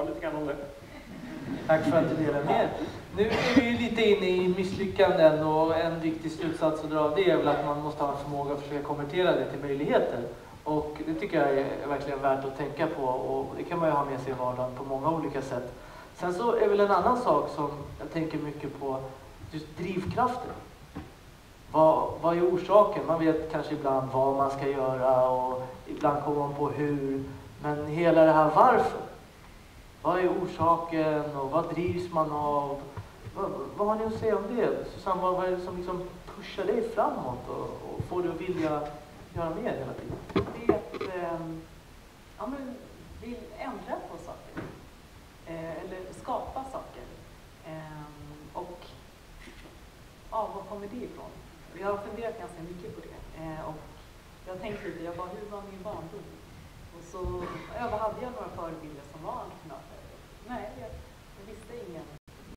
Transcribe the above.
samtal lite grann om det. Tack för att du delar med Nu är vi ju lite inne i misslyckanden och en viktig slutsats att dra av det är väl att man måste ha en förmåga att försöka konvertera det till möjligheter. Och det tycker jag är verkligen värt att tänka på och det kan man ju ha med sig i vardagen på många olika sätt. Sen så är väl en annan sak som jag tänker mycket på, just drivkraften. Vad, vad är orsaken? Man vet kanske ibland vad man ska göra och ibland kommer man på hur. Men hela det här varför. Vad är orsaken och vad drivs man av? Vad, vad har ni att säga om det? Susanne, vad, vad är det som liksom pushar dig framåt och, och får dig att vilja göra mer hela tiden? Det är att eh, ja, men vill ändra på saker. Eh, eller skapa saker. Eh, och ja, var kommer det ifrån? Jag har funderat ganska mycket på det. Eh, och jag har tänkt lite, jag bara, hur var min barndom? Och så ja, hade jag några förebilder som var entreprenörer?